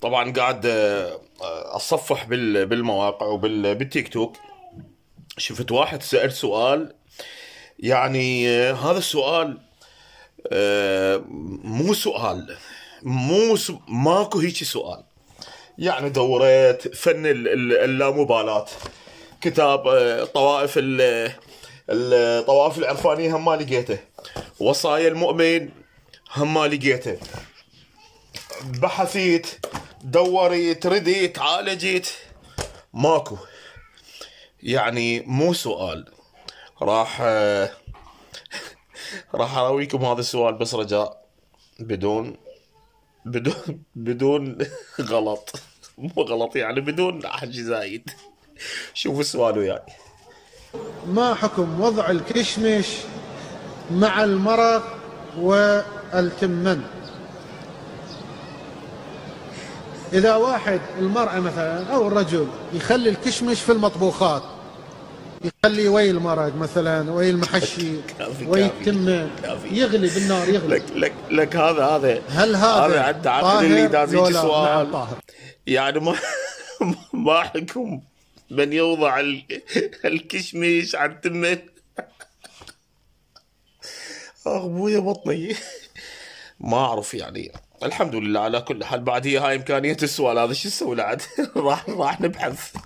طبعا قاعد آه، اتصفح بال- بالمواقع وبالتيك توك. شفت واحد سأل سؤال يعني آه، هذا السؤال آه، مو سؤال مو س... ماكو هيك سؤال. يعني دوريت فن ال- ال- اللامبالاة كتاب آه، طوائف ال- الطوائف العرفانية هم ما لقيته. وصايا المؤمن هم ما لقيته. بحثيت دوريت رديت عالجيت ماكو. يعني مو سؤال. راح آه، راح أراويكم هذا السؤال بس رجاء. بدون بدون بدون غلط. مو غلط يعني بدون حكي زايد. شوفوا السؤال وياي. ما حكم وضع الكشمش مع المرق والتمن؟ إذا واحد المرأة مثلا أو الرجل يخلي الكشمش في المطبوخات يخلي وي المرق مثلا وي المحشي وي التمن. يغلي بالنار يغلي. لك لك لك هذا هذا هل هذا هذا عد عقل اللي لا؟ نعم سؤال. طاهر. يعني ما ما حكم من يوضع ال- الكشميش على التمه أخ أبويا بطني. ما أعرف يعني. الحمد لله على كل حال. بعد هي هاي إمكانية السؤال هذا شو نسوي عاد راح راح نبحث.